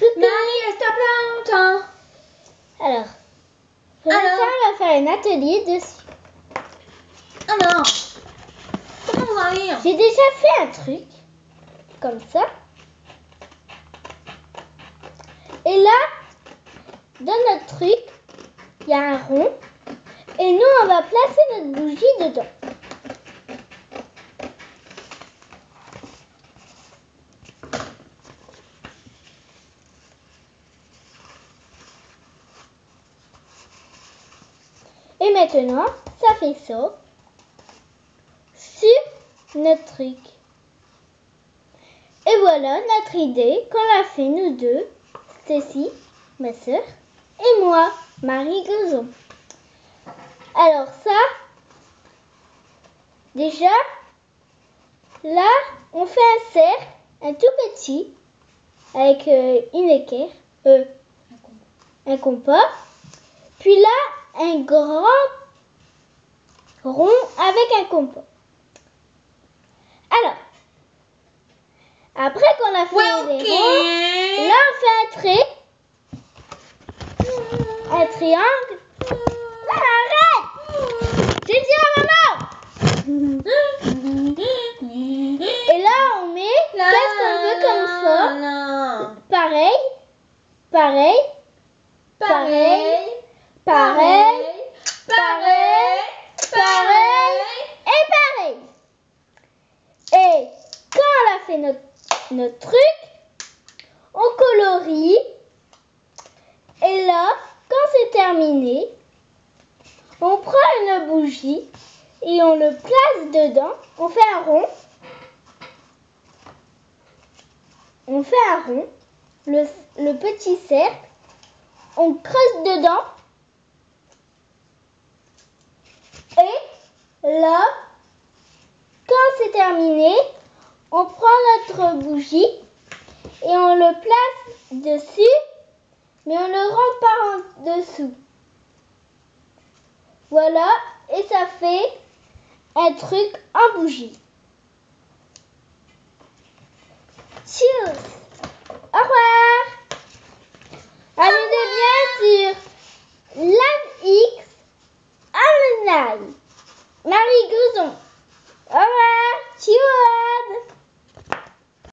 Marie, longtemps. Alors, pour Alors ça, on va faire un atelier dessus. Oh non. Comment en rire? J'ai déjà fait un truc, comme ça. Et là, dans notre truc, il y a un rond. Et nous, on va placer notre bougie dedans. Et maintenant, ça fait ça sur notre truc. Et voilà notre idée qu'on a fait nous deux, Stacy, ma soeur, et moi, Marie Gazon. Alors ça, déjà, là, on fait un cercle, un tout petit, avec euh, une équerre, euh, un compas. Puis là, un grand rond avec un compas. Alors, après qu'on a fait Ouais, les ronds, là on fait un trait, un triangle. Arrête! J'ai dit à maman! Et là on met qu'est-ce qu'on veut comme ça? Pareil, pareil, pareil, pareil, pareil, pareil et pareil. Et quand on a fait notre, notre truc, on colorie. Et là, quand c'est terminé, on prend une bougie et on le place dedans. On fait un rond. On fait un rond, le, le petit cercle. On creuse dedans. Et là, quand c'est terminé, on prend notre bougie et on le place dessus, mais on ne rentre pas en dessous. Voilà, et ça fait un truc en bougie. Cheers Grüßung.